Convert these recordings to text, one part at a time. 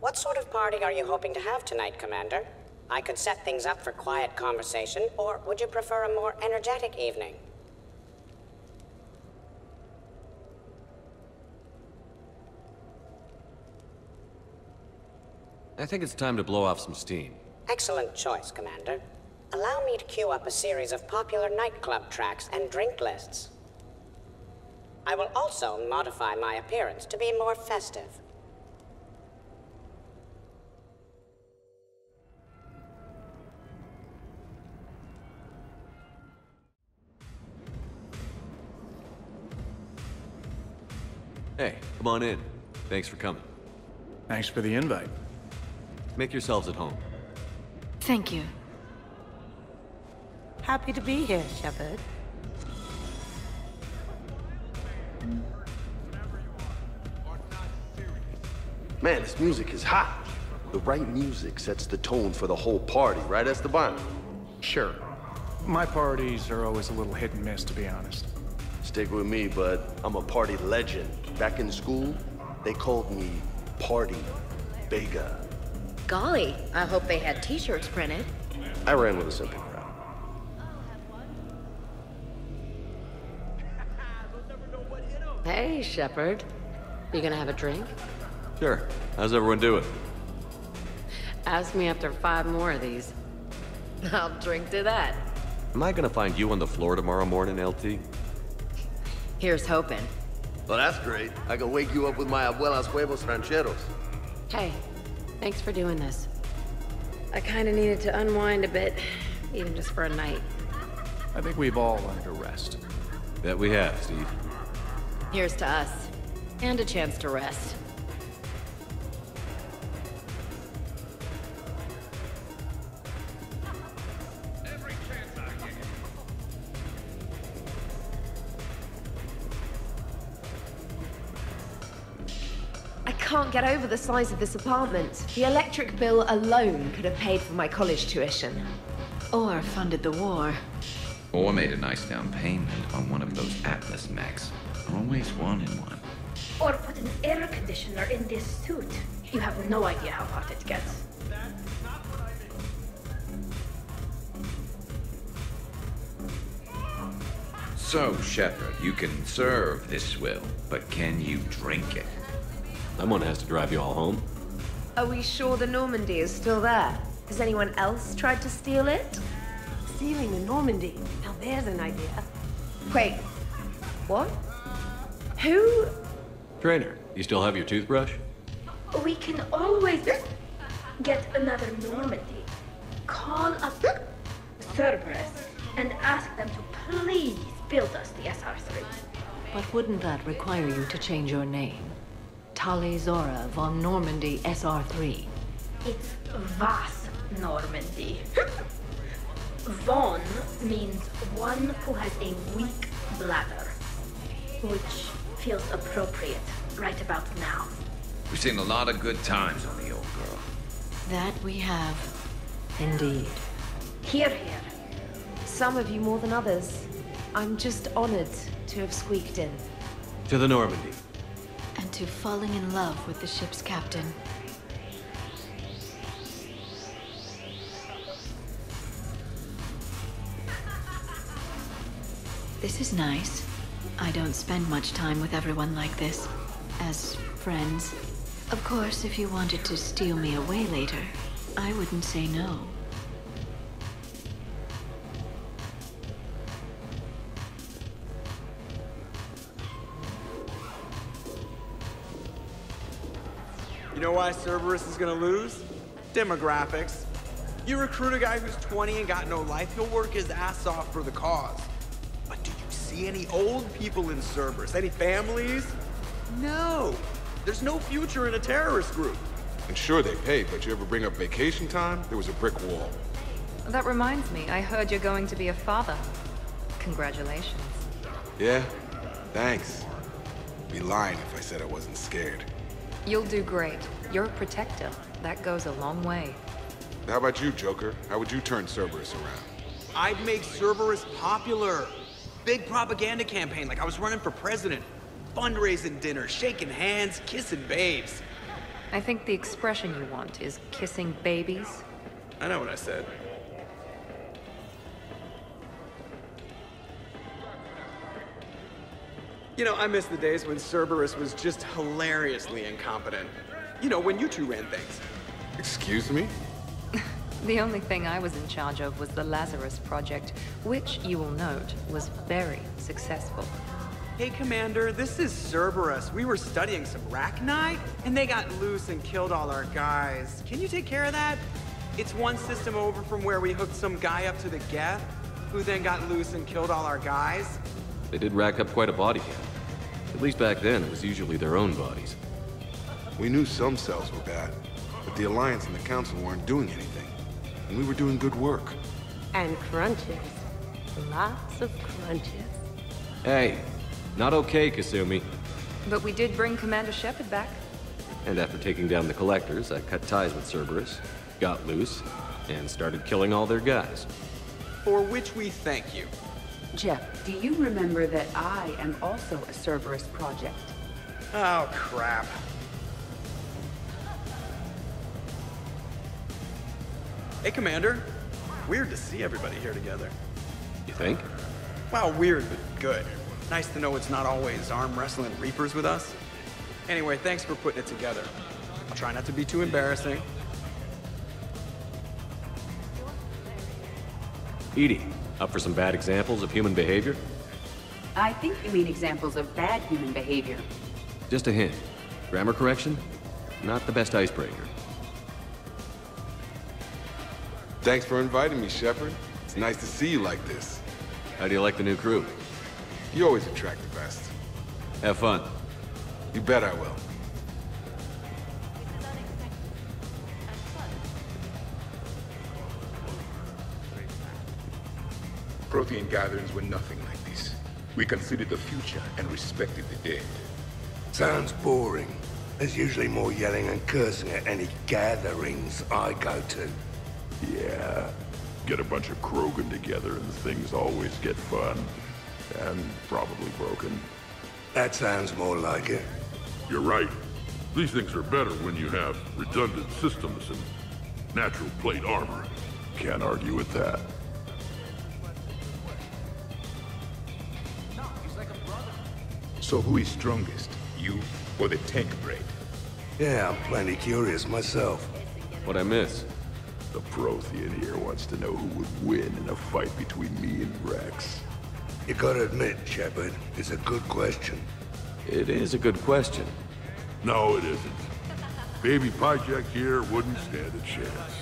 What sort of party are you hoping to have tonight, Commander? I could set things up for quiet conversation, or would you prefer a more energetic evening? I think it's time to blow off some steam. Excellent choice, Commander. Allow me to queue up a series of popular nightclub tracks and drink lists. I will also modify my appearance to be more festive. Come on in. Thanks for coming. Thanks for the invite. Make yourselves at home. Thank you. Happy to be here, Shepard. Man, this music is hot. The right music sets the tone for the whole party, right, Esteban? Sure. My parties are always a little hit and miss, to be honest. Stick with me, bud. I'm a party legend. Back in school, they called me Party Vega. Golly, I hope they had t-shirts printed. I ran with a simple crowd. Hey, Shepard. You gonna have a drink? Sure. How's everyone doing? Ask me after five more of these. I'll drink to that. Am I gonna find you on the floor tomorrow morning, LT? Here's hoping. Well, that's great. I can wake you up with my abuela's huevos rancheros. Hey, thanks for doing this. I kinda needed to unwind a bit, even just for a night. I think we've all earned a rest. Bet we have, Steve. Here's to us. And a chance to rest. Can't get over the size of this apartment. The electric bill alone could have paid for my college tuition. Or funded the war. Or made a nice down payment on one of those Atlas mechs. Always wanted one. Or put an air conditioner in this suit. You have no idea how hot it gets. So, Shepard, you can serve this swill, but can you drink it? Someone has to drive you all home. Are we sure the Normandy is still there? Has anyone else tried to steal it? Stealing the Normandy. Now there's an idea. Wait, what? Who? Traynor, you still have your toothbrush? We can always get another Normandy. Call up Cerberus and ask them to please build us the SR-3. But wouldn't that require you to change your name? Tali'Zorah von Normandy SR3. It's Vas Normandy. Von means one who has a weak bladder, which feels appropriate right about now. We've seen a lot of good times on the old girl. That we have. Indeed. Hear, hear. Some of you more than others. I'm just honored to have squeaked in. To the Normandy. To falling in love with the ship's captain. This is nice. I don't spend much time with everyone like this. As friends. Of course, if you wanted to steal me away later, I wouldn't say no. Why Cerberus is gonna lose? Demographics. You recruit a guy who's 20 and got no life, he'll work his ass off for the cause. But do you see any old people in Cerberus? Any families? No. There's no future in a terrorist group. And sure they pay, but you ever bring up vacation time, there was a brick wall. That reminds me, I heard you're going to be a father. Congratulations. Yeah? Thanks. Be lying if I said I wasn't scared. You'll do great. You're a protector. That goes a long way. How about you, Joker? How would you turn Cerberus around? I'd make Cerberus popular. Big propaganda campaign like I was running for president. Fundraising dinners, shaking hands, kissing babes. I think the expression you want is kissing babies. I know what I said. You know, I miss the days when Cerberus was just hilariously incompetent. You know, when you two ran things. Excuse me? The only thing I was in charge of was the Lazarus Project, which, you will note, was very successful. Hey, Commander, this is Cerberus. We were studying some Rachni, and they got loose and killed all our guys. Can you take care of that? It's one system over from where we hooked some guy up to the Geth, who then got loose and killed all our guys. They did rack up quite a body count. At least back then, it was usually their own bodies. We knew some cells were bad, but the Alliance and the Council weren't doing anything. And we were doing good work. And crunches. Lots of crunches. Hey, not okay, Kasumi. But we did bring Commander Shepard back. And after taking down the Collectors, I cut ties with Cerberus, got loose, and started killing all their guys. For which we thank you. Jeff, do you remember that I am also a Cerberus project? Oh, crap. Hey, Commander. Weird to see everybody here together. You think? Well, weird, but good. Nice to know it's not always arm wrestling reapers with us. Anyway, thanks for putting it together. I'll try not to be too embarrassing. EDI, up for some bad examples of human behavior? I think you mean examples of bad human behavior. Just a hint. Grammar correction? Not the best icebreaker. Thanks for inviting me, Shepard. It's nice to see you like this. How do you like the new crew? You always attract the best. Have fun. You bet I will. Prothean gatherings were nothing like this. We considered the future and respected the dead. Sounds boring. There's usually more yelling and cursing at any gatherings I go to. Yeah. Get a bunch of Krogan together and things always get fun. And probably broken. That sounds more like it. You're right. These things are better when you have redundant systems and natural plate armor. Can't argue with that. So who is strongest? You or the tank brain? Yeah, I'm plenty curious myself. What I miss? The Prothean here wants to know who would win in a fight between me and Wrex. You gotta admit, Shepard, it's a good question. It is a good question. No, it isn't. Baby Pyjak here wouldn't stand a chance.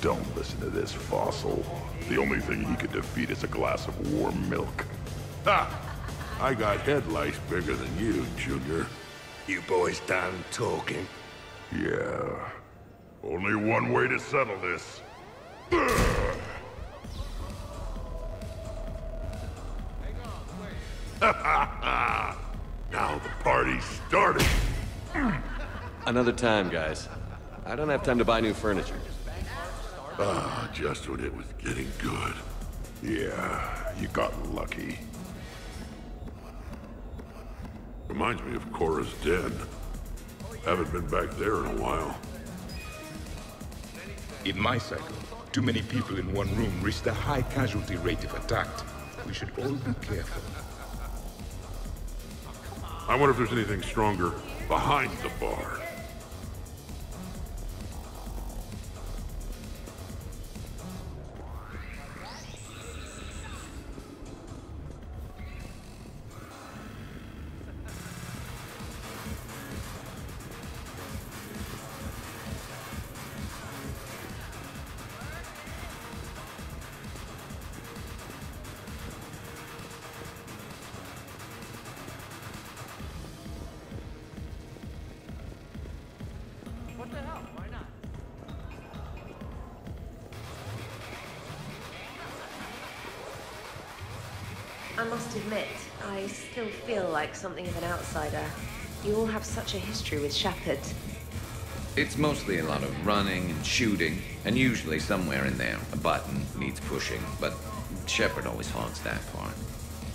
Don't listen to this fossil. The only thing he could defeat is a glass of warm milk. Ha! I got head lice bigger than you, Junior. You boys done talking? Yeah. Only one way to settle this. now the party's started. Another time, guys. I don't have time to buy new furniture. Ah, just when it was getting good. Yeah, you got lucky. Reminds me of Chora's den. Haven't been back there in a while. In my cycle, too many people in one room risk a high casualty rate if attacked. We should all be careful. I wonder if there's anything stronger behind the bar. Something of an outsider. You all have such a history with Shepard. It's mostly a lot of running and shooting, and usually somewhere in there, a button needs pushing, but Shepard always haunts that part.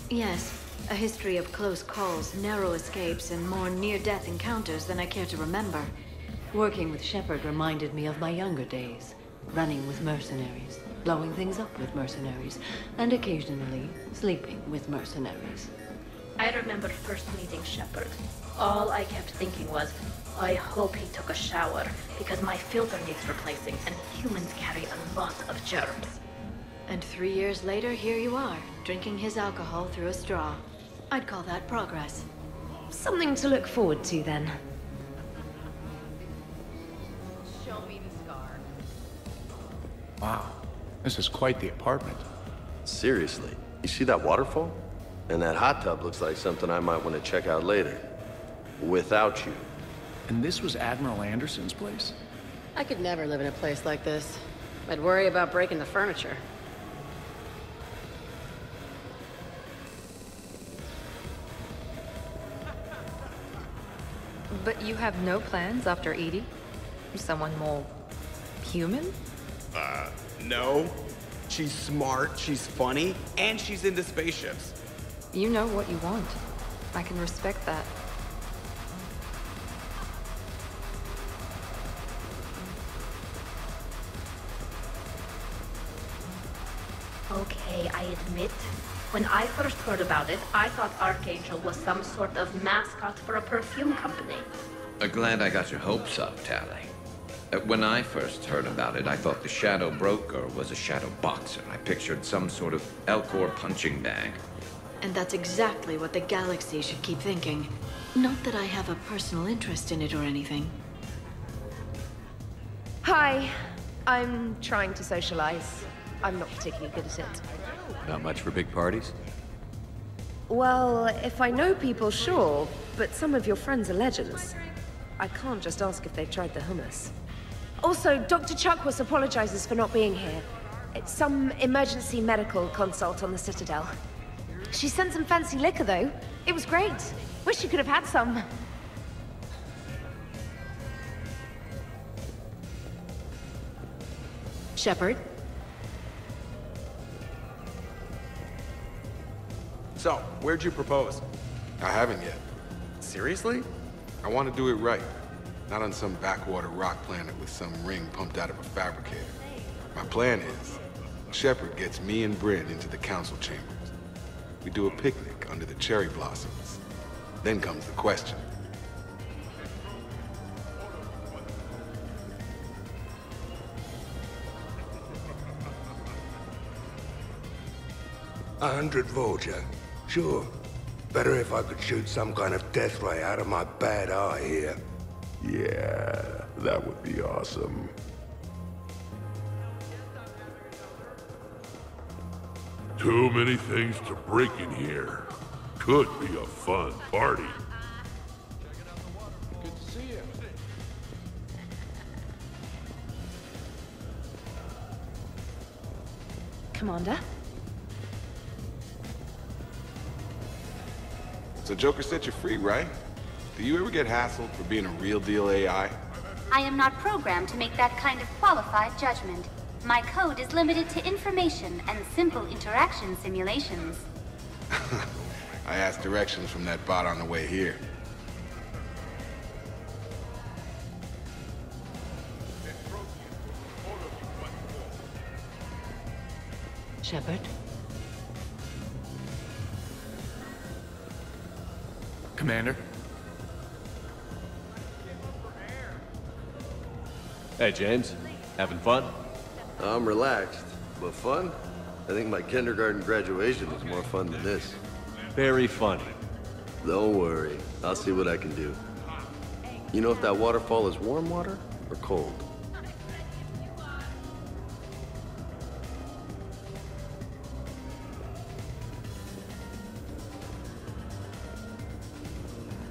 Yes, a history of close calls, narrow escapes, and more near-death encounters than I care to remember. Working with Shepard reminded me of my younger days. Running with mercenaries, blowing things up with mercenaries, and occasionally sleeping with mercenaries. I remember first meeting Shepard. All I kept thinking was, I hope he took a shower, because my filter needs replacing, and humans carry a lot of germs. And three years later, here you are, drinking his alcohol through a straw. I'd call that progress. Something to look forward to, then. Show me the scar. Wow, this is quite the apartment. Seriously, you see that waterfall? And that hot tub looks like something I might want to check out later. Without you. And this was Admiral Anderson's place? I could never live in a place like this. I'd worry about breaking the furniture. But you have no plans after EDI? Someone more... human? Uh, no. She's smart, she's funny, and she's into spaceships. You know what you want. I can respect that. Okay, I admit. When I first heard about it, I thought Archangel was some sort of mascot for a perfume company. Uh, glad I got your hopes up, Tali. Uh, when I first heard about it, I thought the Shadow Broker was a Shadow Boxer. I pictured some sort of Elcor punching bag. And that's exactly what the galaxy should keep thinking. Not that I have a personal interest in it or anything. Hi. I'm trying to socialize. I'm not particularly good at it. Not much for big parties? Well, if I know people, sure. But some of your friends are legends. I can't just ask if they've tried the hummus. Also, Dr. Chakwas apologizes for not being here. It's some emergency medical consult on the Citadel. She sent some fancy liquor, though. It was great. Wish you could have had some. Shepard? So, where'd you propose? I haven't yet. Seriously? I want to do it right. Not on some backwater rock planet with some ring pumped out of a fabricator. My plan is, Shepard gets me and Brynn into the council chambers. We do a picnic under the cherry blossoms. Then comes the question. A hundred Vorcha. Sure. Better if I could shoot some kind of death ray out of my bad eye here. Yeah, that would be awesome. Too many things to break in here. Could be a fun party. Commander? So Joker set you free, right? Do you ever get hassled for being a real deal AI? I am not programmed to make that kind of qualified judgment. My code is limited to information and simple interaction simulations. I asked directions from that bot on the way here. Shepard? Commander? Hey, James. Having fun? I'm relaxed, but fun? I think my kindergarten graduation was more fun than this. Very funny. Don't worry. I'll see what I can do. You know if that waterfall is warm water or cold?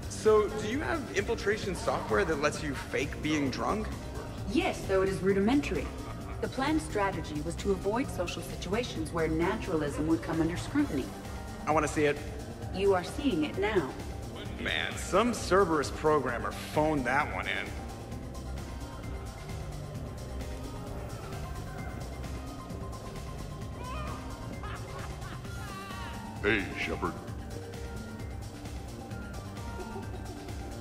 So, do you have infiltration software that lets you fake being drunk? Yes, though it is rudimentary. The planned strategy was to avoid social situations where naturalism would come under scrutiny. I want to see it. You are seeing it now. Man, some Cerberus programmer phoned that one in. Hey, Shepard.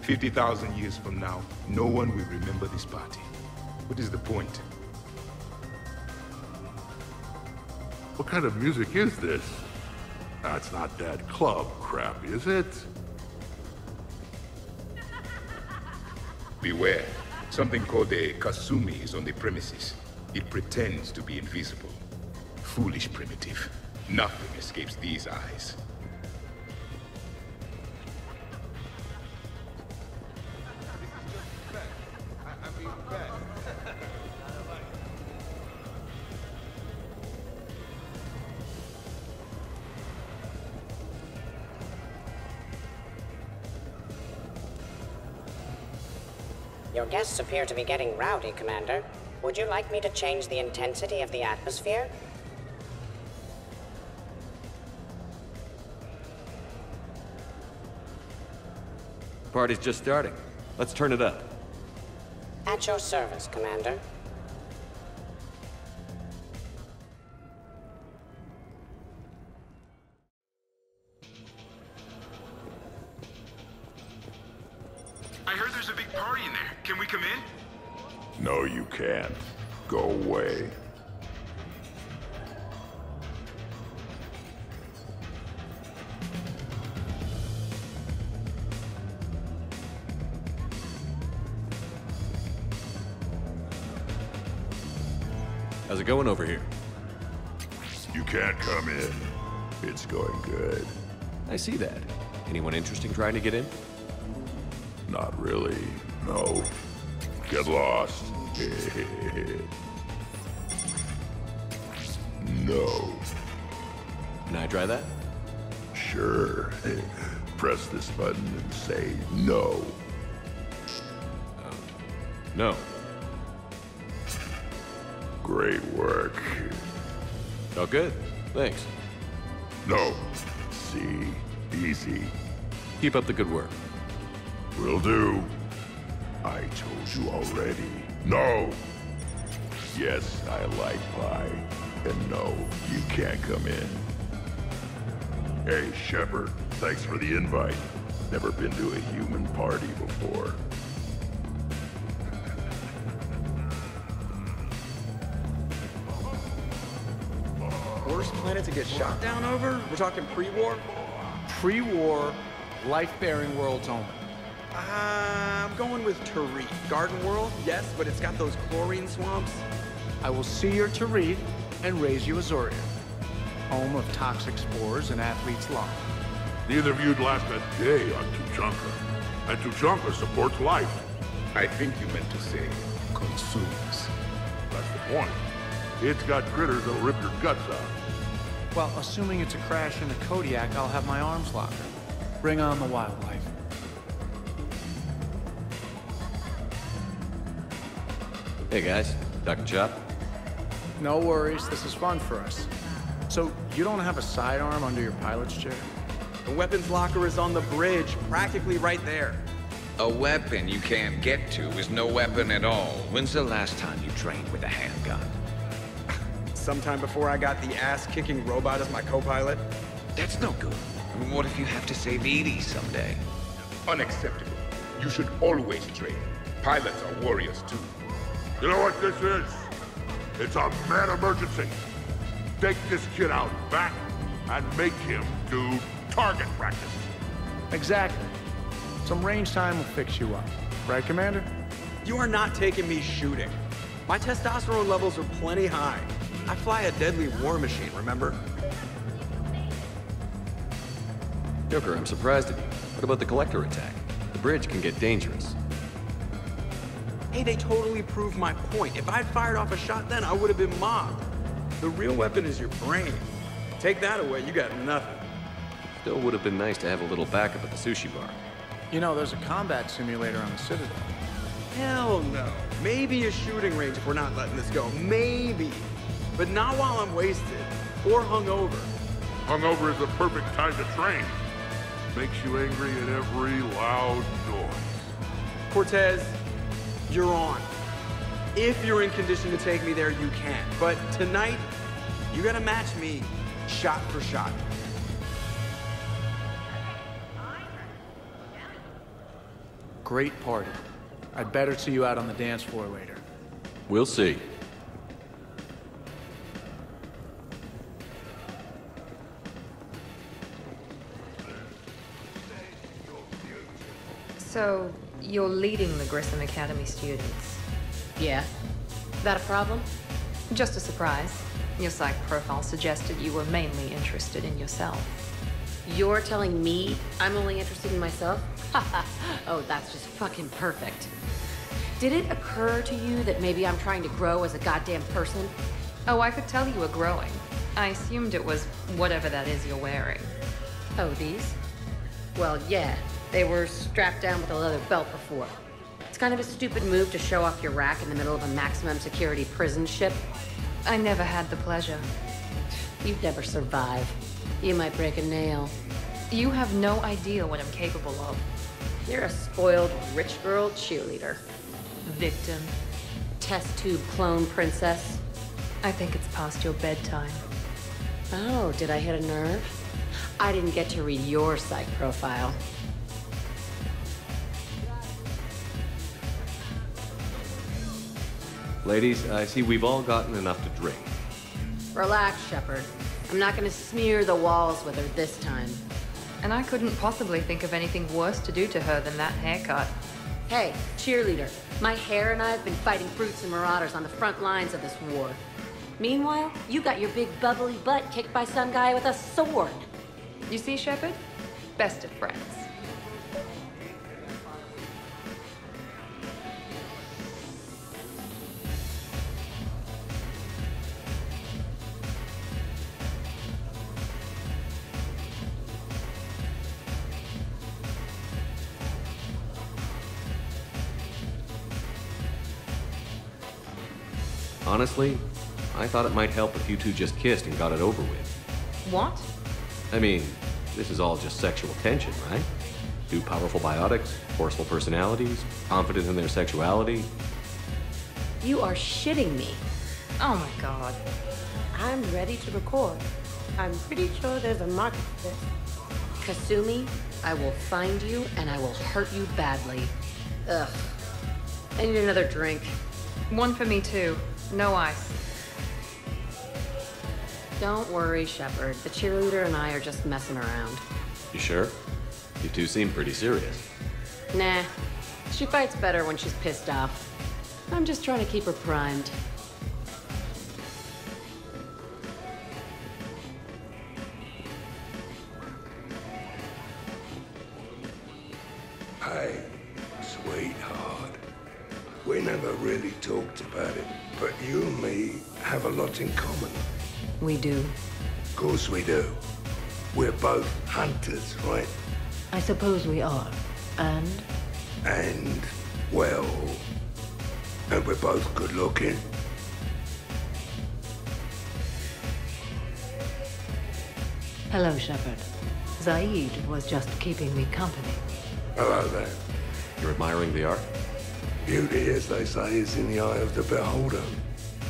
50,000 years from now, no one will remember this party. What is the point? What kind of music is this? That's not that club crap, is it? Beware. Something called a Kasumi is on the premises. It pretends to be invisible. Foolish primitive. Nothing escapes these eyes. Appear to be getting rowdy, Commander. Would you like me to change the intensity of the atmosphere? Party's just starting. Let's turn it up. At your service, Commander. Trying to get in? Not really. No. Get lost. no. Can I try that? Sure. Press this button and say no. No. Great work. Oh, good. Thanks. No. See? Easy. Keep up the good work. Will do. I told you already. No! Yes, I like pie. And no, you can't come in. Hey, Shepard, thanks for the invite. Never been to a human party before. Worst planet to get shot down over? We're talking pre-war? Pre-war, life-bearing worlds only. Uh, I'm going with Tarif. Garden World, yes, but it's got those chlorine swamps. I will see your Tarif and raise you Azoria, home of toxic spores and athlete's lung. Neither of you'd last a day on Tuchanka. And Tuchanka supports life. I think you meant to say consumes. That's the point. It's got critters that'll rip your guts out. Well, assuming it's a crash in a Kodiak, I'll have my arms locked. Bring on the wildlife. Hey guys, Doc and Chop. No worries, this is fun for us. So, you don't have a sidearm under your pilot's chair? The weapons locker is on the bridge, practically right there. A weapon you can't get to is no weapon at all. When's the last time you trained with a handgun? Sometime before I got the ass-kicking robot as my co-pilot. That's no good. What if you have to save EDI someday? Unacceptable. You should always train. Pilots are warriors too. You know what this is? It's a mad emergency. Take this kid out back and make him do target practice. Exactly. Some range time will fix you up. Right, Commander? You are not taking me shooting. My testosterone levels are plenty high. I fly a deadly war machine, remember? Joker, I'm surprised at you. What about the Collector attack? The bridge can get dangerous. Hey, they totally proved my point. If I'd fired off a shot then, I would have been mobbed. The real weapon is your brain. Take that away, you got nothing. Still would have been nice to have a little backup at the sushi bar. You know, there's a combat simulator on the Citadel. Hell no. Maybe a shooting range if we're not letting this go. Maybe. But not while I'm wasted. Or hungover. Hungover is the perfect time to train. Makes you angry at every loud noise. Cortez, you're on. If you're in condition to take me there, you can. But tonight, you gotta match me shot for shot. great party. I'd better see you out on the dance floor later. We'll see. So, you're leading the Grissom Academy students? Yeah. That a problem? Just a surprise. Your psych profile suggested you were mainly interested in yourself. You're telling me I'm only interested in myself? oh, that's just fucking perfect. Did it occur to you that maybe I'm trying to grow as a goddamn person? Oh, I could tell you were growing. I assumed it was whatever that is you're wearing. Oh, these? Well, yeah. They were strapped down with a leather belt before. It's kind of a stupid move to show off your rack in the middle of a maximum security prison ship. I never had the pleasure. You'd never survive. You might break a nail. You have no idea what I'm capable of. You're a spoiled rich girl cheerleader. Victim. Test tube clone princess. I think it's past your bedtime. Oh, did I hit a nerve? I didn't get to read your psych profile. Ladies, I see we've all gotten enough to drink. Relax, Shepard. I'm not gonna smear the walls with her this time. And I couldn't possibly think of anything worse to do to her than that haircut. Hey, cheerleader. My hair and I have been fighting brutes and marauders on the front lines of this war. Meanwhile, you got your big bubbly butt kicked by some guy with a sword. You see, Shepard? Best of friends. Honestly, I thought it might help if you two just kissed and got it over with. What? I mean, this is all just sexual tension, right? Two powerful biotics, forceful personalities, confident in their sexuality. You are shitting me. Oh my god. I'm ready to record. I'm pretty sure there's a market for this. Kasumi, I will find you and I will hurt you badly. Ugh. I need another drink. One for me too. No ice. Don't worry, Shepard. The cheerleader and I are just messing around. You sure? You two seem pretty serious. Nah. She fights better when she's pissed off. I'm just trying to keep her primed. Hey, sweetheart. We never really talked about it, but you and me have a lot in common. We do. Of course we do. We're both hunters, right? I suppose we are. And? And, well... And we're both good looking. Hello, Shepard. Zaeed was just keeping me company. Hello there. You're admiring the art? Beauty, as they say, is in the eye of the beholder.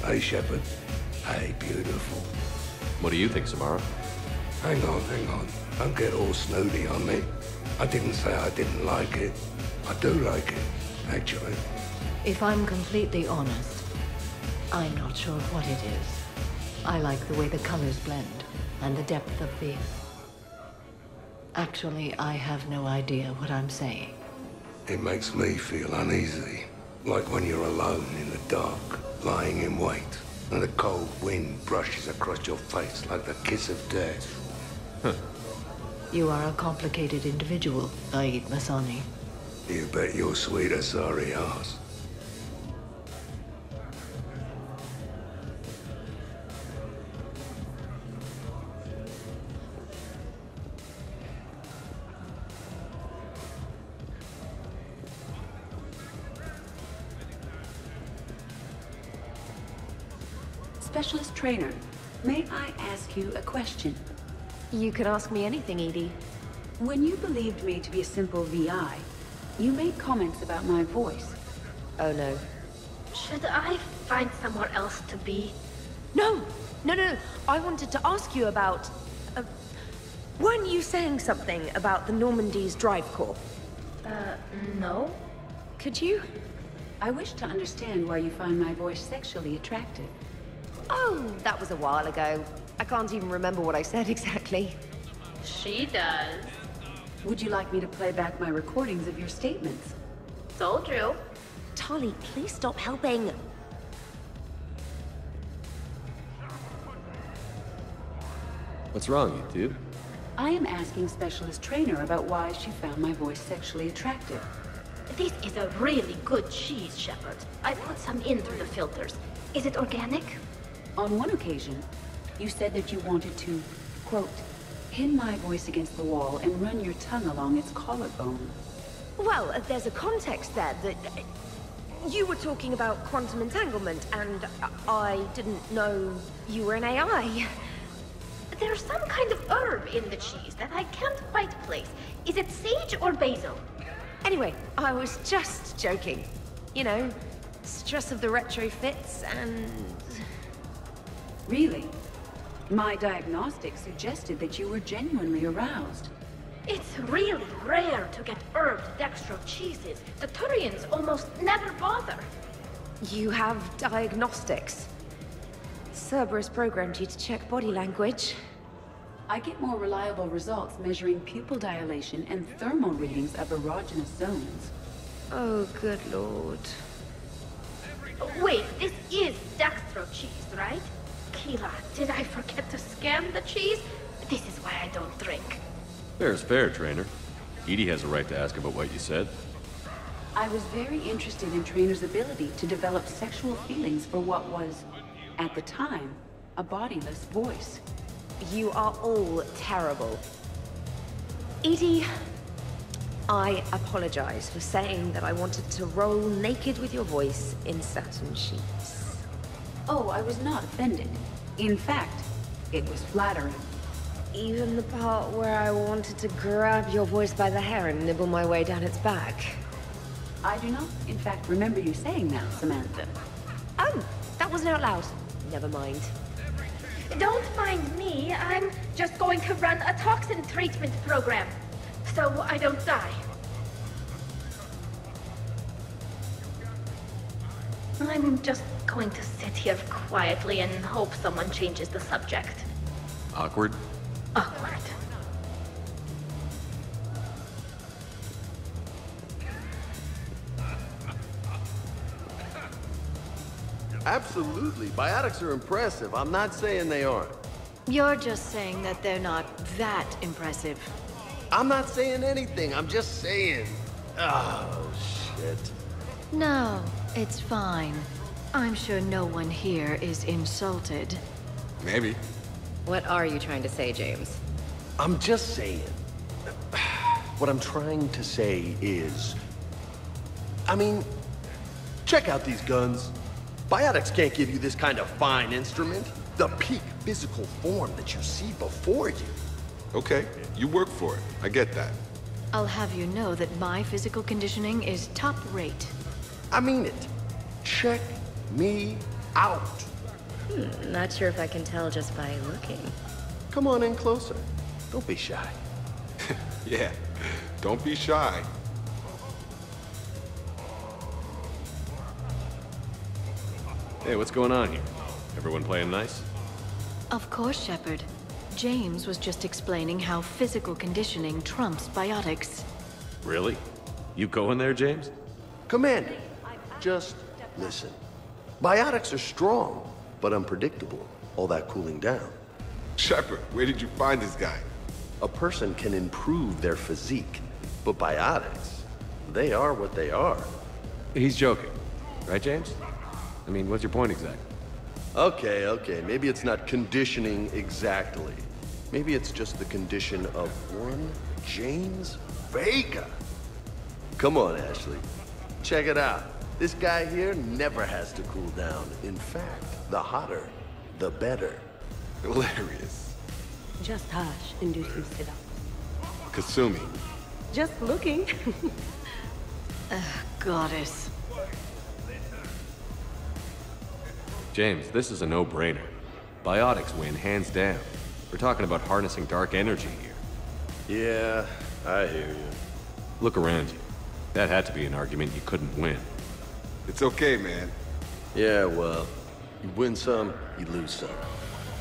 Hey, Shepard. Hey, beautiful. What do you think, Samara? Hang on, hang on. Don't get all snooty on me. I didn't say I didn't like it. I do like it, actually. If I'm completely honest, I'm not sure what it is. I like the way the colors blend and the depth of the... Actually, I have no idea what I'm saying. It makes me feel uneasy. Like when you're alone in the dark, lying in wait, and the cold wind brushes across your face like the kiss of death. You are a complicated individual, Zaeed Massani. You bet your sweet Asari ass. Trainer, may I ask you a question? You could ask me anything, EDI. When you believed me to be a simple VI, you made comments about my voice. Oh no. Should I find somewhere else to be? No! No, no, I wanted to ask you about... Uh, weren't you saying something about the Normandy's drive core? Uh, no. Could you? I wish to understand why you find my voice sexually attractive. Oh, that was a while ago. I can't even remember what I said exactly. She does. Would you like me to play back my recordings of your statements? Told you. Tali, please stop helping. What's wrong, you two? I am asking Specialist Traynor about why she found my voice sexually attractive. This is a really good cheese, Shepard. I put some in through the filters. Is it organic? On one occasion, you said that you wanted to, quote, pin my voice against the wall and run your tongue along its collarbone. Well, there's a context there that... uh, You were talking about quantum entanglement, and I didn't know you were an AI. There's some kind of herb in the cheese that I can't quite place. Is it sage or basil? Anyway, I was just joking. You know, stress of the retrofits and... Really? My diagnostic suggested that you were genuinely aroused. It's really rare to get herbed dextro cheeses. The Turians almost never bother. You have diagnostics. Cerberus programmed you to check body language. I get more reliable results measuring pupil dilation and thermal readings of erogenous zones. Oh, good lord. Wait, this is dextro cheese, right? Keelah, did I forget to scan the cheese? This is why I don't drink. Fair is fair, Traynor. EDI has a right to ask about what you said. I was very interested in Traynor's ability to develop sexual feelings for what was, at the time, a bodiless voice. You are all terrible. EDI, I apologize for saying that I wanted to roll naked with your voice in satin sheets. Oh, I was not offended. In fact, it was flattering. Even the part where I wanted to grab your voice by the hair and nibble my way down its back. I do not, in fact, remember you saying that, Samantha. Oh, that wasn't out loud. Never mind. Don't mind me. I'm just going to run a toxin treatment program. So I don't die. I'm just going to sit here quietly and hope someone changes the subject. Awkward? Awkward. Absolutely. Biotics are impressive. I'm not saying they aren't. You're just saying that they're not that impressive. I'm not saying anything. I'm just saying. Oh, shit. No, it's fine. I'm sure no one here is insulted. Maybe. What are you trying to say, James? I'm just saying. What I'm trying to say is. I mean, check out these guns. Biotics can't give you this kind of fine instrument. The peak physical form that you see before you. Okay, you work for it. I get that. I'll have you know that my physical conditioning is top rate. I mean it. Check me out. Hmm, not sure if I can tell just by looking. Come on in closer. Don't be shy. Yeah, don't be shy. Hey, what's going on here? Everyone playing nice? Of course, Shepard. James was just explaining how physical conditioning trumps biotics. Really? You going there, James? Commander, just listen. Biotics are strong, but unpredictable. All that cooling down. Shepard, where did you find this guy? A person can improve their physique, but biotics, they are what they are. He's joking. Right, James? I mean, what's your point exactly? Okay, okay, maybe it's not conditioning exactly. Maybe it's just the condition of one James Vega. Come on, Ashley. Check it out. This guy here never has to cool down. In fact, the hotter, the better. Hilarious. Just hush and do some sit-ups. Kasumi. Just looking. Ugh, goddess. James, this is a no-brainer. Biotics win, hands down. We're talking about harnessing dark energy here. Yeah, I hear you. Look around you. That had to be an argument you couldn't win. It's okay, man. Yeah, well, you win some, you lose some.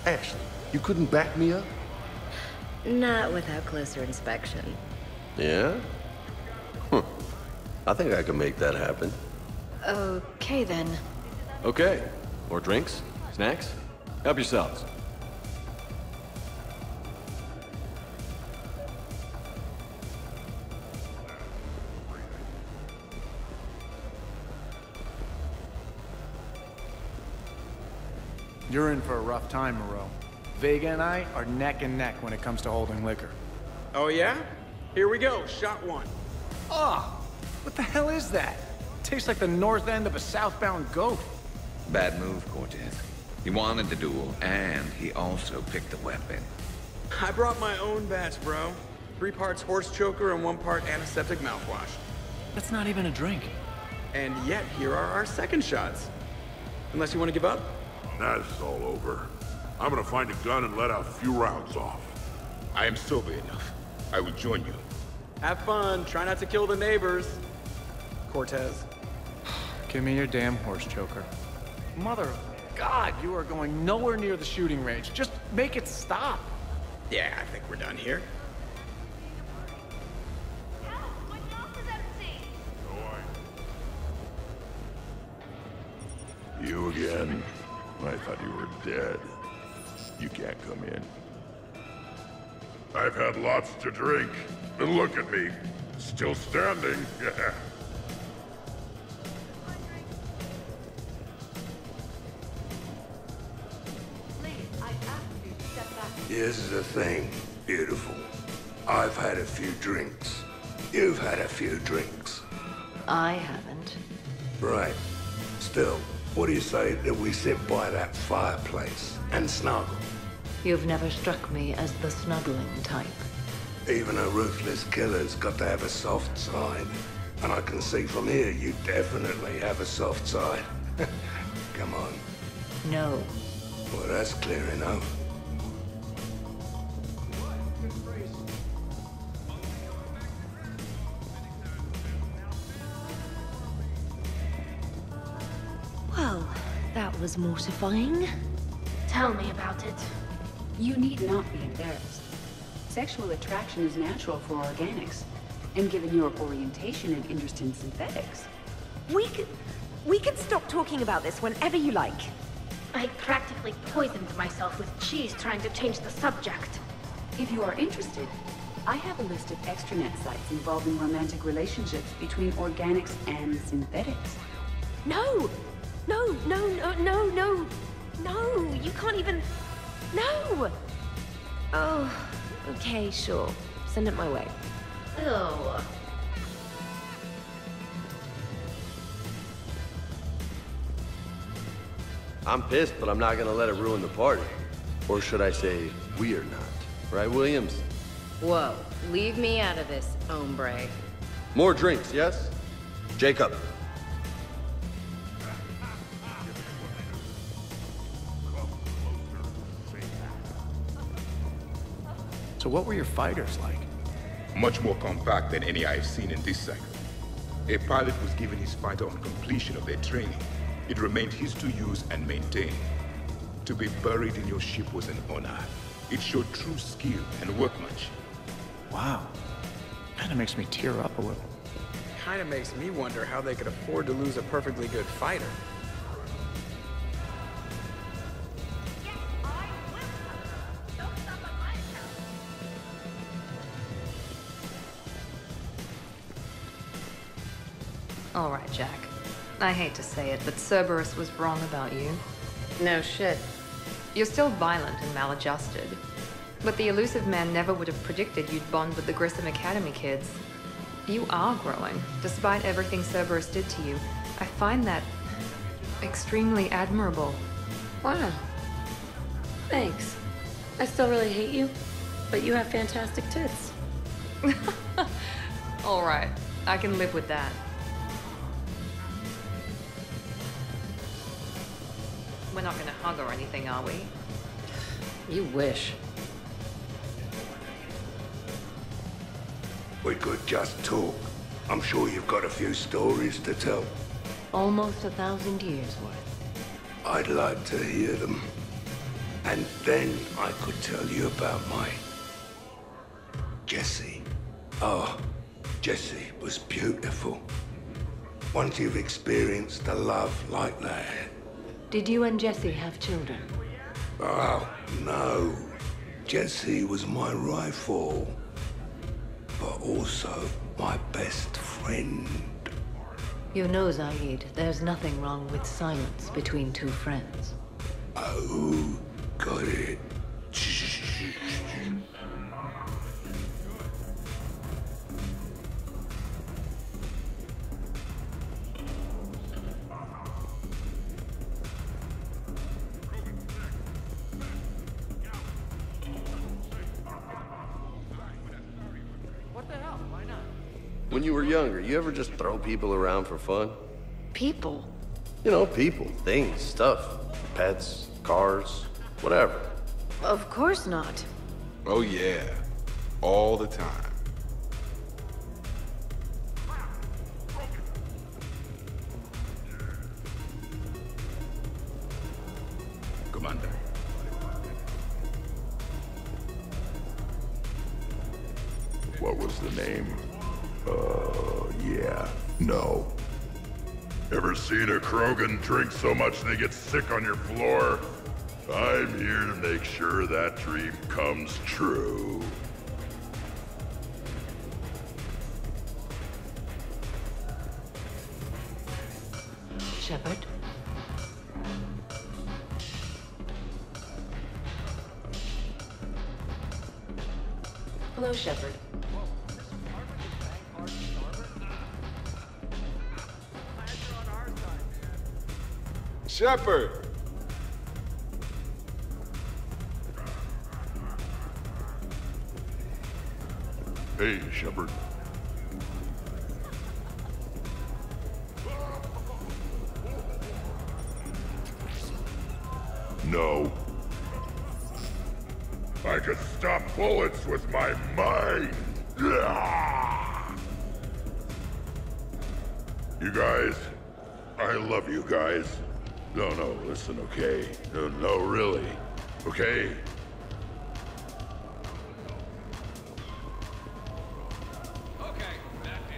Ashley, you couldn't back me up? Not without closer inspection. Yeah? Huh. I think I can make that happen. Okay then. Okay. More drinks? Snacks? Help yourselves. You're in for a rough time, Moreau. Vega and I are neck and neck when it comes to holding liquor. Oh, yeah? Here we go, shot one. Ah! What the hell is that? Tastes like the north end of a southbound goat. Bad move, Cortez. He wanted the duel, and he also picked the weapon. I brought my own batch, bro. Three parts horse choker and one part antiseptic mouthwash. That's not even a drink. And yet, here are our second shots. Unless you want to give up? Nah, this is all over. I'm gonna find a gun and let out a few rounds off. I am sober enough. I will join you. Have fun. Try not to kill the neighbors. Cortez. Give me your damn horse choker. Mother of God, you are going nowhere near the shooting range. Just make it stop. Yeah, I think we're done here. You again? I thought you were dead. You can't come in. I've had lots to drink. And look at me. Still standing. Here's the thing, beautiful. I've had a few drinks. You've had a few drinks. I haven't. Right. Still, what do you say that we sit by that fireplace and snuggle? You've never struck me as the snuggling type. Even a ruthless killer's got to have a soft side. And I can see from here you definitely have a soft side. Come on. No. Well, that's clear enough. Was mortifying. Tell me about it. You need not be embarrassed. Sexual attraction is natural for organics. And given your orientation and interest in synthetics, We could... We could stop talking about this whenever you like. I practically poisoned myself with cheese trying to change the subject. if you are interested, I have a list of extranet sites involving romantic relationships between organics and synthetics. No! No, no, no, no, no! No! You can't even... No! Oh, okay, sure. Send it my way. Ew. I'm pissed, but I'm not gonna let it ruin the party. Or should I say, we are not. Right, Williams? Whoa, leave me out of this, hombre. More drinks, yes? Jacob. So what were your fighters like? Much more compact than any I've seen in this cycle. A pilot was given his fighter on completion of their training. It remained his to use and maintain. To be buried in your ship was an honor. It showed true skill and workmanship. Wow. Kinda makes me tear up a little. Kinda makes me wonder how they could afford to lose a perfectly good fighter. Jack. I hate to say it, but Cerberus was wrong about you. No shit. You're still violent and maladjusted. But the Illusive Man never would have predicted you'd bond with the Grissom Academy kids. You are growing, despite everything Cerberus did to you. I find that extremely admirable. Wow. Thanks. I still really hate you, but you have fantastic tits. All right, I can live with that. Hug or anything, are we? You wish. We could just talk. I'm sure you've got a few stories to tell. Almost a thousand years worth. I'd like to hear them. And then I could tell you about my... Jessie. Oh, Jessie was beautiful. Once you've experienced a love like that... Did you and Jesse have children? Oh, no. Jesse was my rifle. But also my best friend. You know, Zaeed, there's nothing wrong with silence between two friends. Oh, got it. When you were younger, you ever just throw people around for fun? People? You know, people, things, stuff, pets, cars, whatever. Of course not. Oh, yeah. All the time. Drink so much they get sick on your floor? I'm here to make sure that dream comes true. Hey, Shepard. No. I can stop bullets with my mind. You guys, I love you guys. No, no, listen, okay? No, no, really. Okay?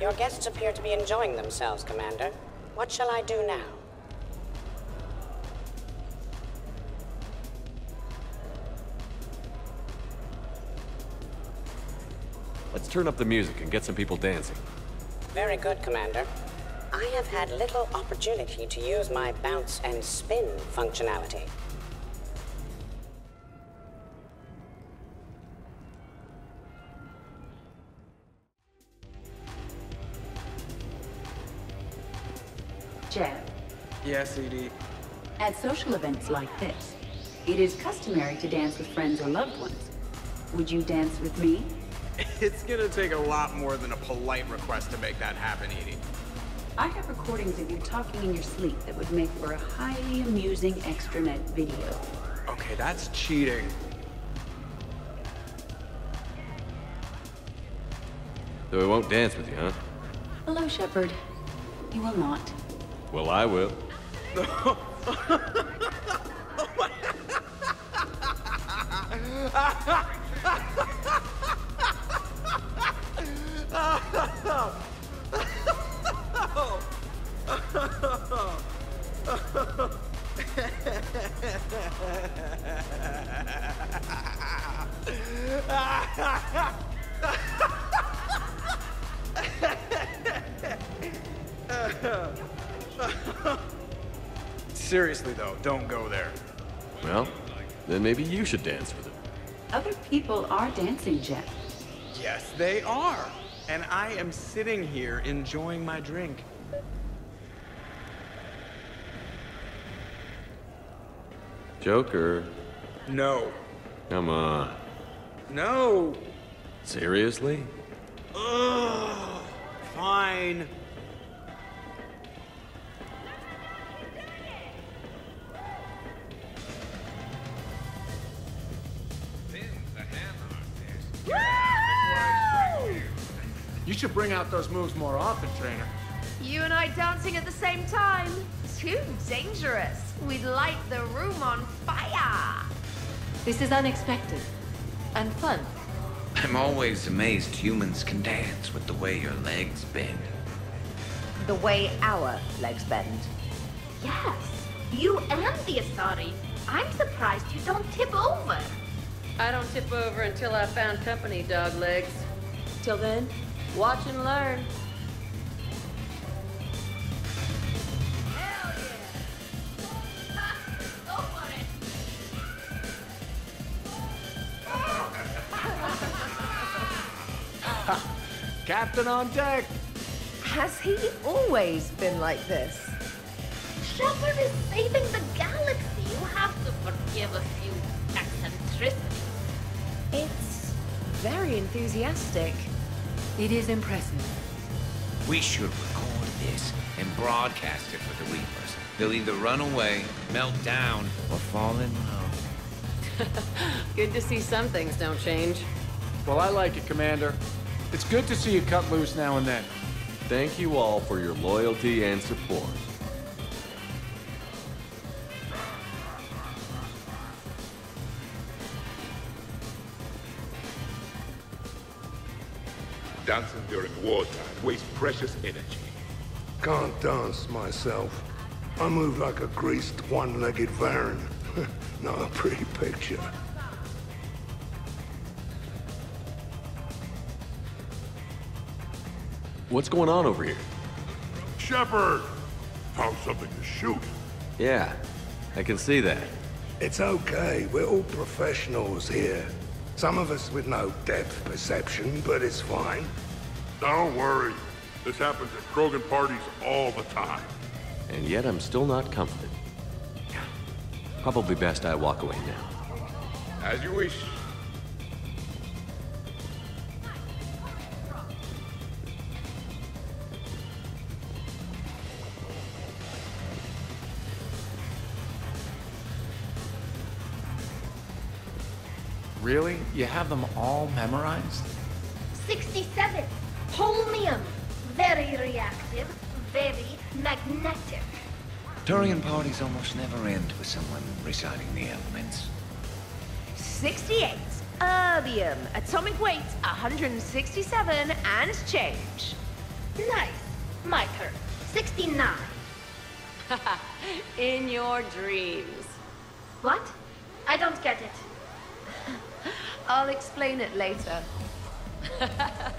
Your guests appear to be enjoying themselves, Commander. What shall I do now? Let's turn up the music and get some people dancing. Very good, Commander. I have had little opportunity to use my bounce and spin functionality. Jeff, Yes, EDI. at social events like this, it is customary to dance with friends or loved ones. Would you dance with me? It's gonna take a lot more than a polite request to make that happen, EDI. I have recordings of you talking in your sleep that would make for a highly amusing extranet video. Okay, that's cheating. So we won't dance with you, huh? Hello, Shepard. You will not. Well, I will. Seriously, though, don't go there. Well, then maybe you should dance with him. Other people are dancing, Jeff. Yes, they are. And I am sitting here enjoying my drink. Joker, No. come on. No. Seriously? Ugh. Fine. You should bring out those moves more often, Traynor. You and I dancing at the same time? Too dangerous. We'd light the room on fire. This is unexpected. And fun. I'm always amazed humans can dance with the way your legs bend. The way our legs bend. Yes, you and the Asari. I'm surprised you don't tip over. I don't tip over until I found company, dog legs. Till then, watch and learn. Captain on deck! Has he always been like this? Shepard is saving the galaxy. You have to forgive a few eccentricities. It's very enthusiastic. It is impressive. We should record this and broadcast it for the Reapers. They'll either run away, melt down, or fall in love. Good to see some things don't change. Well, I like it, Commander. It's good to see you cut loose now and then. Thank you all for your loyalty and support. Dancing during wartime wastes precious energy. Can't dance myself. I move like a greased one-legged varren. Not a pretty picture. What's going on over here? Shepard! Found something to shoot. Yeah, I can see that. It's okay. We're all professionals here. Some of us with no depth perception, but it's fine. Don't worry. This happens at Krogan parties all the time. And yet I'm still not comforted. Probably best I walk away now. As you wish. Really? You have them all memorized? 67. Holmium. Very reactive. Very magnetic. Turian parties almost never end with someone reciting the elements. 68. Erbium. Atomic weight 167 and change. Nice. My turn. 69. In your dreams. What? I don't get it. I'll explain it later.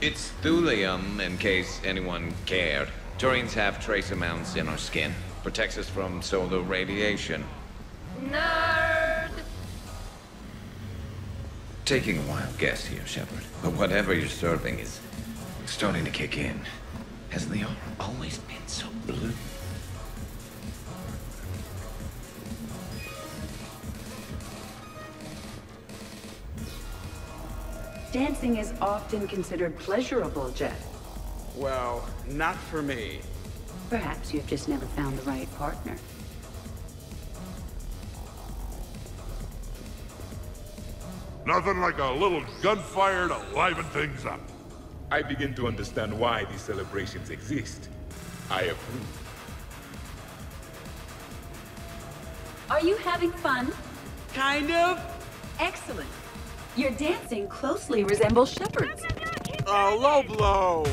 It's thulium, in case anyone cared. Turians have trace amounts in our skin. Protects us from solar radiation. Nerd! Taking a wild guess here, Shepard, but whatever you're serving is starting to kick in. Has the aura always been so blue? Dancing is often considered pleasurable, Jet. Well, not for me. Perhaps you've just never found the right partner. Nothing like a little gunfire to liven things up. I begin to understand why these celebrations exist. I approve. Are you having fun? Kind of. Excellent. Your dancing closely resembles Shepard's. Oh, low blow.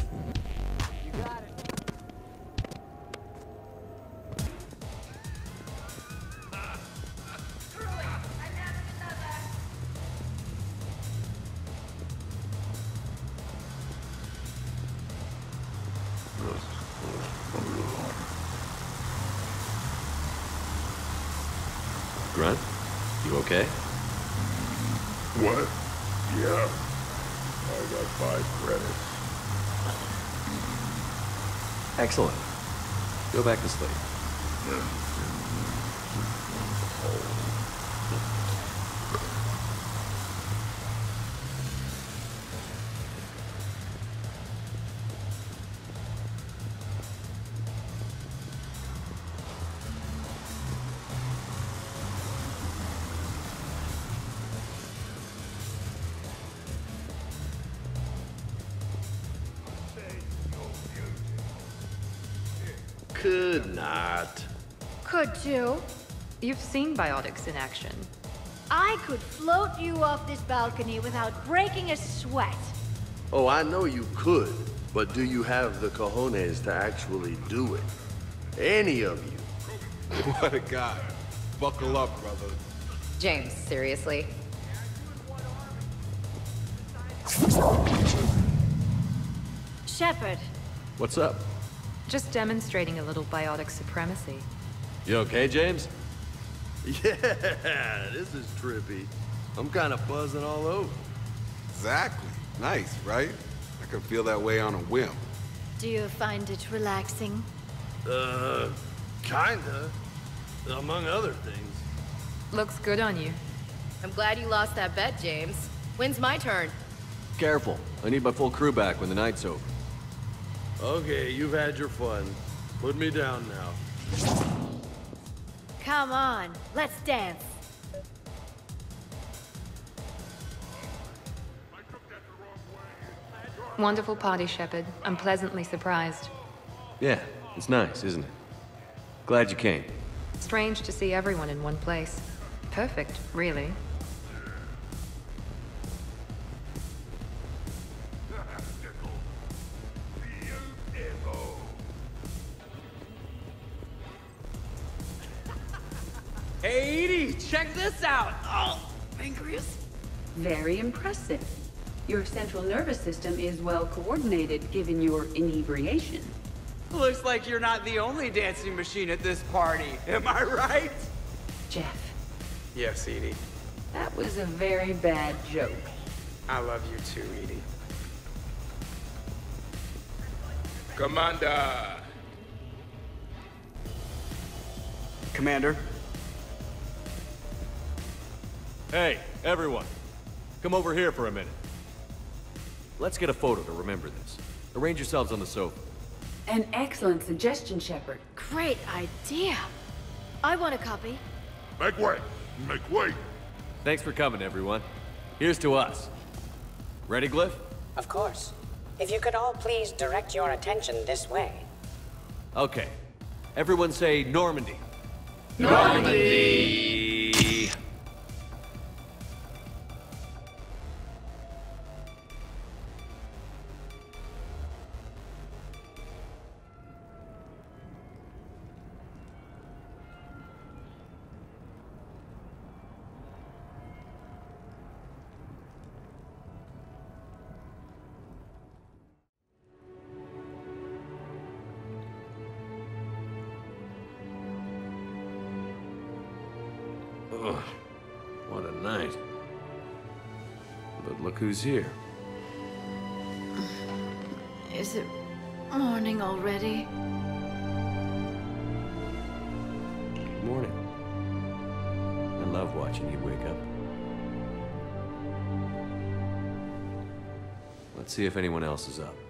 Grunt, you okay? What? Yeah. I got five credits. Excellent. Go back to sleep. could seen biotics in action. I could float you off this balcony without breaking a sweat. Oh, I know you could, but do you have the cojones to actually do it? Any of you? what a guy. Buckle up, brother. James, seriously? Shepard, What's up? Just demonstrating a little biotic supremacy. You okay, James? Yeah, this is trippy. I'm kind of buzzing all over. Exactly. Nice, right? I can feel that way on a whim. do you find it relaxing? Uh, kinda. Among other things. Looks good on you. I'm glad you lost that bet, James. When's my turn? Careful. I need my full crew back when the night's over. Okay, you've had your fun. Put me down now. Come on, let's dance. Wonderful party, Shepard. I'm pleasantly surprised. Yeah, it's nice, isn't it? Glad you came. Strange to see everyone in one place. Perfect, really. Check this out. Oh, pancreas. Very impressive. Your central nervous system is well coordinated given your inebriation. Looks like you're not the only dancing machine at this party. Am I right? Jeff, Yes, EDI. that was a very bad joke. I love you too, EDI. Commander! Commander? Hey, everyone. Come over here for a minute. Let's get a photo to remember this. Arrange yourselves on the sofa. An excellent suggestion, Shepard. Great idea. I want a copy. Make way! Make way! Thanks for coming, everyone. Here's to us. Ready, Glyph? Of course. If you could all please direct your attention this way. Okay. Everyone say Normandy. Normandy! Look who's here. Is it morning already? Good morning. I love watching you wake up. Let's see if anyone else is up.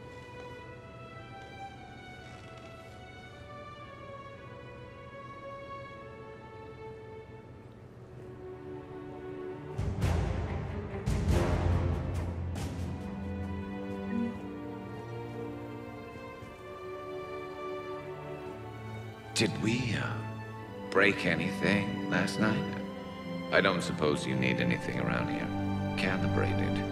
Break anything last night? I don't suppose you need anything around here. Calibrated.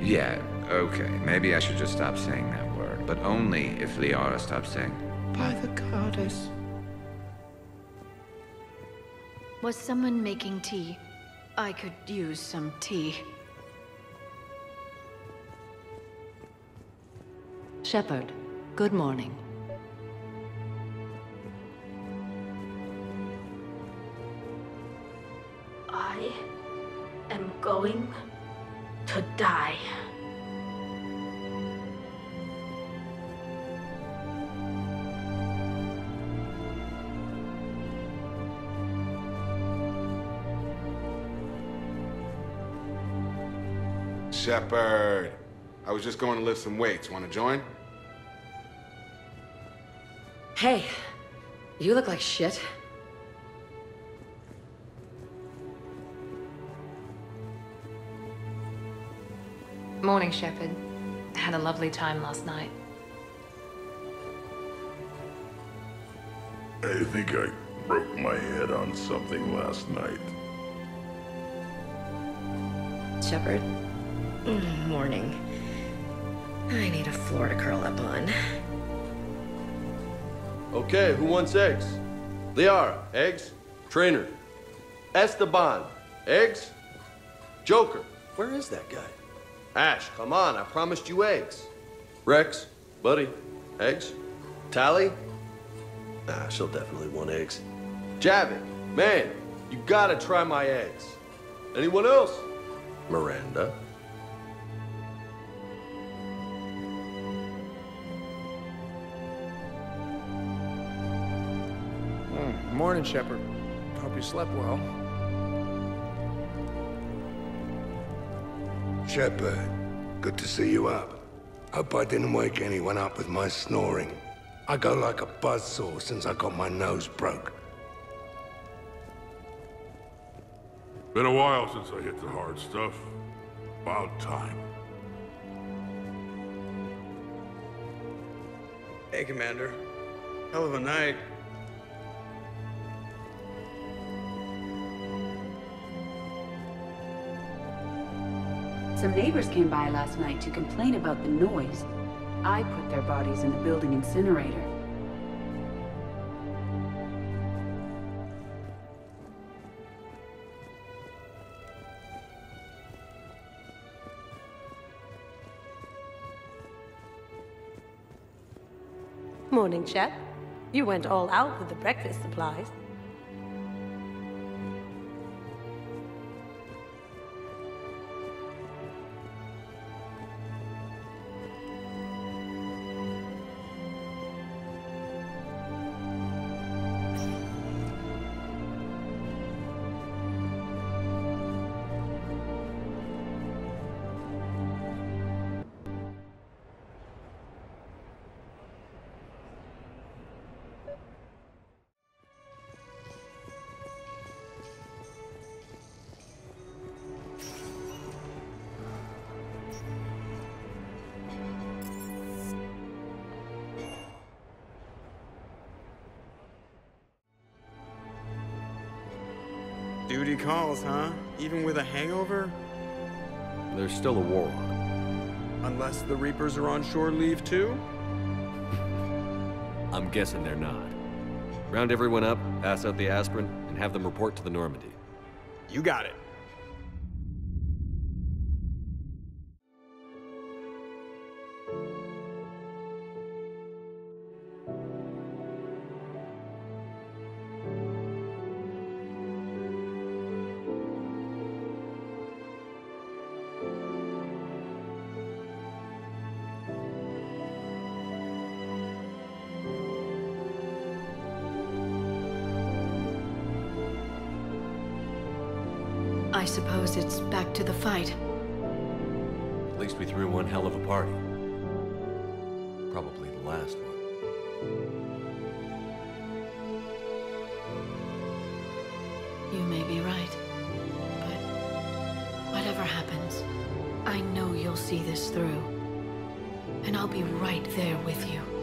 yeah, okay. Maybe I should just stop saying that word, but only if Liara stops saying, by the goddess. Was someone making tea? I could use some tea. Shepard, good morning. I am going to die. Shepard. I was just going to lift some weights. Want to join? Hey, you look like shit. Morning, Shepard. Had a lovely time last night. I think I broke my head on something last night. Shepard. Mm, Morning. I need a floor to curl up on. Okay, who wants eggs? Liara, eggs? Traynor. Esteban, eggs? Joker, where is that guy? Ash, come on, I promised you eggs. Wrex, buddy, eggs? Tali? Nah, she'll definitely want eggs. Javik, man, you gotta try my eggs. Anyone else? Miranda. Mm, morning, Shepard. Hope you slept well. Shepard, good to see you up. Hope I didn't wake anyone up with my snoring. I go like a buzzsaw since I got my nose broke. Been a while since I hit the hard stuff. About time. Hey, Commander. Hell of a night. Some neighbors came by last night to complain about the noise. I put their bodies in the building incinerator. Morning, Shep. You went all out with the breakfast supplies. Calls, huh? Even with a hangover? There's still a war on. Unless the Reapers are on shore leave too? I'm guessing they're not. Round everyone up, pass out the aspirin, and have them report to the Normandy. You got it. The fight. At least we threw one hell of a party. Probably the last one. You may be right. But whatever happens, I know you'll see this through. And I'll be right there with you.